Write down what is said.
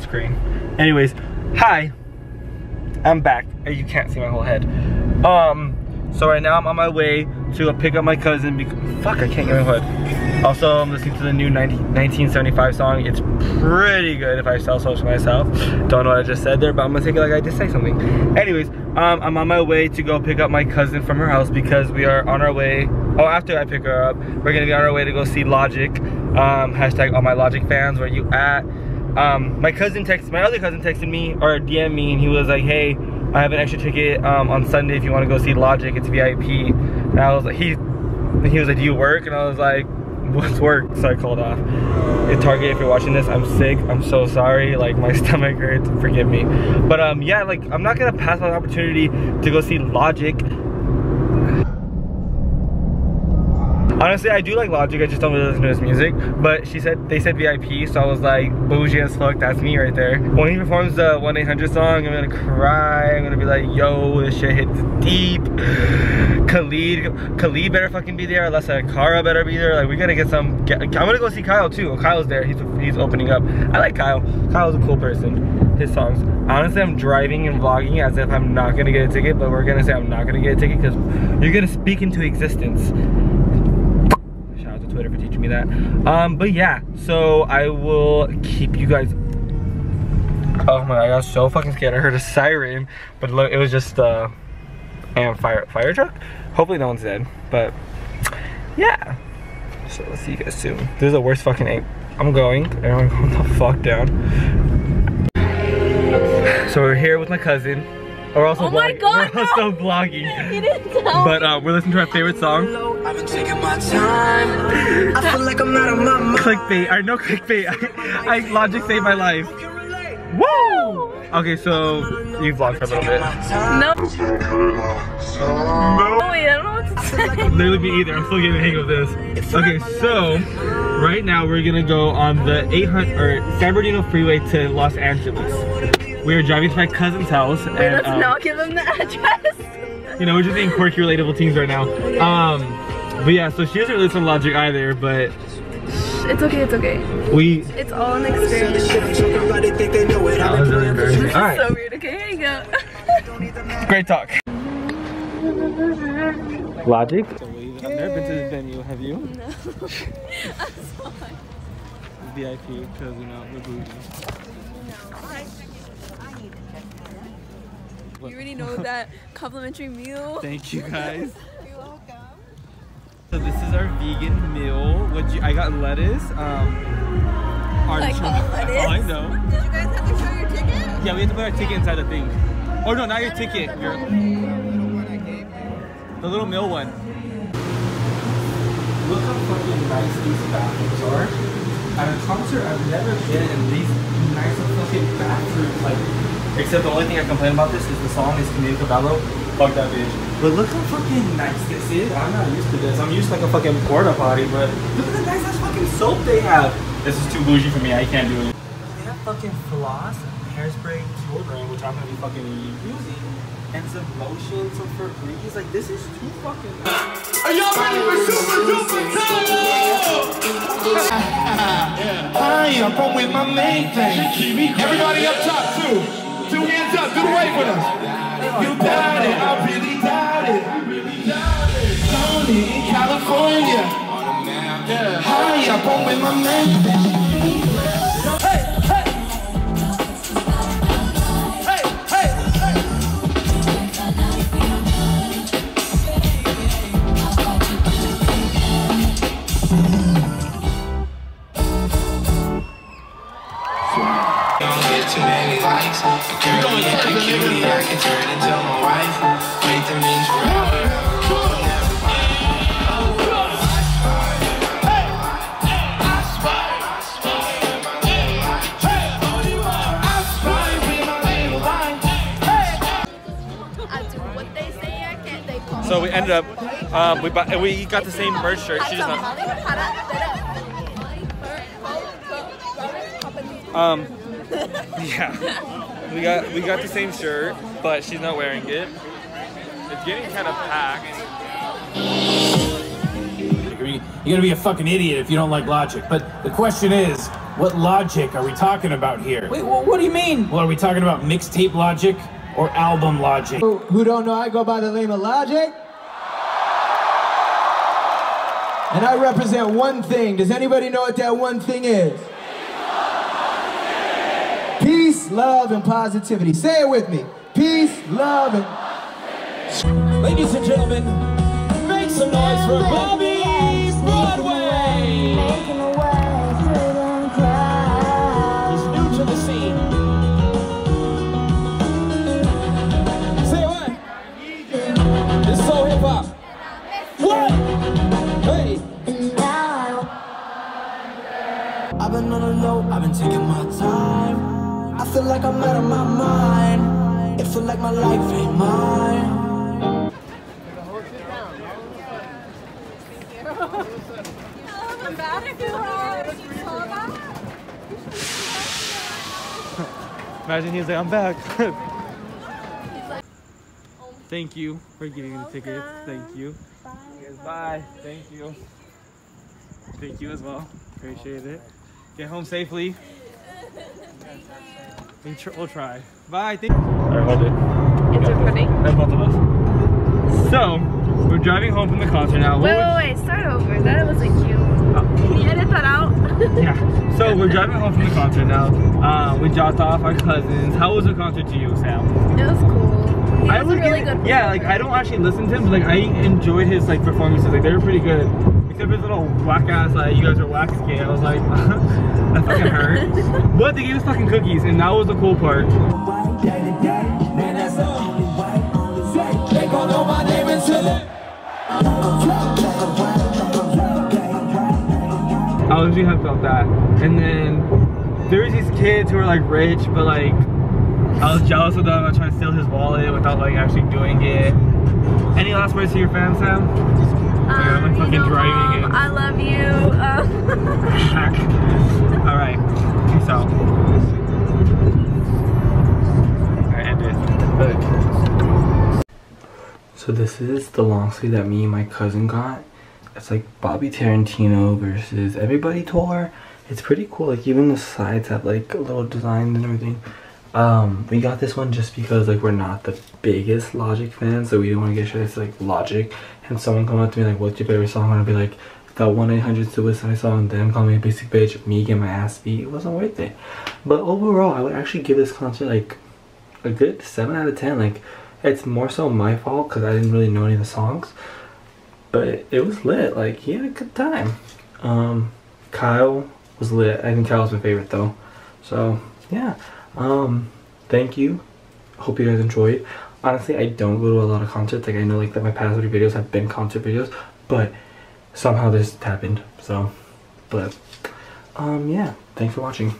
Screen. Anyways, hi. I'm back. You can't see my whole head. Um, so right now I'm on my way to pick up my cousin because, fuck, I can't get my hood. Also, I'm listening to the new 19, 1975 song. It's pretty good if I sell so to myself. Don't know what I just said there, but I'm gonna take it like I just say something. Anyways, um, I'm on my way to go pick up my cousin from her house because we are on our way, oh, after I pick her up, we're gonna be on our way to go see Logic. Um, hashtag all my Logic fans, where you at? Um, my cousin texted, my other cousin texted me or DM me and he was like, hey, I have an extra ticket um, on Sunday if you want to go see Logic. It's VIP. And I was like, he, he was like, do you work? And I was like, what's work? So I called off. At Target, if you're watching this, I'm sick. I'm so sorry. Like my stomach hurts. Forgive me. But um, yeah, like I'm not gonna pass on the opportunity to go see Logic Honestly, I do like Logic, I just don't really listen to his music. But she said, they said VIP, so I was like, bougie as fuck, that's me right there. When he performs the 1-800 song, I'm gonna cry, I'm gonna be like, yo, this shit hits deep. Khalid, Khalid better fucking be there, Alessia Cara better be there. Like, we gotta get some, get, I'm gonna go see Kyle too. Kyle's there, he's, he's opening up. I like Kyle, Kyle's a cool person, his songs. Honestly, I'm driving and vlogging as if I'm not gonna get a ticket, but we're gonna say I'm not gonna get a ticket because you're gonna speak into existence. For teaching me that. Um, but yeah, so I will keep you guys. Oh my god, I got so fucking scared. I heard a siren, but look, it was just uh, and fire fire truck. Hopefully no one's dead, but yeah. So let's see you guys soon. This is the worst fucking aim. I'm going. Everyone calm the fuck down. So we're here with my cousin. We're also oh my vlogging. God, we're also vlogging. You didn't tell But uh, we're listening to our favorite song. I've taking my time. I feel like I'm out of my mind. clickbait. I know clickbait. I, I Logic saved my life. Woo! Okay, so you vlog for a little bit. No. No. Wait, I don't know what to say. Literally me either. I'm still getting the hang of this. Okay, so right now we're gonna go on the 800 or San Bernardino Freeway to Los Angeles. We are driving to my cousin's house, Wait, and let's um, not give them the address. you know we're just being quirky, relatable teens right now. Um, but yeah, so she doesn't really listen to Logic either, but It's okay, it's okay. we. It's all an experience. Everybody think they know it. That was really embarrassing. This All is right, so weird. Okay, here you go. great talk. Logic. I've never been to this venue. Have you? No. I'm sorry. VIP because you know we're bougie. You already know that complimentary meal. Thank you guys. You're welcome. So this is our vegan meal. What you? I got lettuce. Um, Like artichoke. all lettuce? Oh, I know. Did you guys have to show your ticket? Yeah, we have to put our ticket inside the thing. Oh no, not your ticket. Your the little meal one. Look how fucking nice these bathrooms are. At a concert, I've never been in these nice fucking bathrooms. Like, except the only thing I complain about this is the song is Camila Cabello. Fuck that bitch. But look how fucking nice this is. I'm not used to this. I'm used to like a fucking porta potty, but look at the nice ass fucking soap they have. This is too bougie for me. I can't do it. They have fucking floss, hairspray, deodorant, which I'm gonna be fucking using, and some lotion, some Febreze. Like this is too fucking. Are y'all ready for super duper too? Hi, I am from with my main thing. Everybody up top, too. Two hands up, do the wave with us. Hi, I'm from with my main So we ended up, um, we bought, we got the same merch shirt. She just not, um, yeah, we got we got the same shirt, but she's not wearing it. It's getting kind of packed. You're gonna be a fucking idiot if you don't like logic. But the question is, what logic are we talking about here? Wait, wh- what do you mean? Well, are we talking about mixtape logic or album logic? Who don't know, I go by the name of Logic. And I represent one thing. Does anybody know what that one thing is? Peace, love, and positivity. Say it with me. Peace, love, and Ladies and gentlemen, make some noise for Bobby been taking my time. I feel like I'm out of my mind. It feel like my life ain't mine. I'm back. Imagine he's like, I'm back. Thank you for giving me the tickets. Thank you. Yes, Bye. Thank you. Thank you as well. Appreciate it. Get home safely. We tr- We'll try. Bye. Thank Alright, hold it. It's funny. And both of us. So, we're driving home from the concert now. What Wait, wait, wait. Start over. That wasn't cute. Can you edit that out? Yeah. So we're driving home from the concert now. Uh, we dropped off our cousins. How was the concert to you, Sam? It was cool. I was a really give- good Yeah, like I don't actually listen to him, but like I enjoyed his like performances. Like they were pretty good. Except his little whack ass like you guys are whack skate. I was like that fucking hurt. but they gave us fucking cookies, and that was the cool part. They gon' know my name until they- I was really happy about that. And then there was these kids who were like rich, but like I was jealous of them. I was trying to steal his wallet without like actually doing it. Any last words to your fam, Sam? I'm like Um, fucking you know, driving Mom, it. I love you. Um, All right, peace out. All right, end it. So this is the long sleeve that me and my cousin got. It's like Bobby Tarantino versus Everybody tour. It's pretty cool. Like even the sides have like a little designs and everything. Um, we got this one just because like we're not the biggest Logic fans, so we didn't want to get shit. It's like Logic, and someone come up to me like, "What's your favorite song?" And I'd be like, "That one eight hundred suicide song." Them call me a basic bitch. Me get my ass beat. It wasn't worth it. But overall, I would actually give this concert like a good seven out of ten. Like, it's more so my fault because I didn't really know any of the songs, but it was lit. Like, he had a good time. Um, Kyle was lit. I think Kyle was my favorite though. So yeah. Um, thank you. Hope you guys enjoyed. Honestly, I don't go to a lot of concerts. Like I know like that my past three videos have been concert videos, but somehow this happened. So, but um, yeah. Thanks for watching.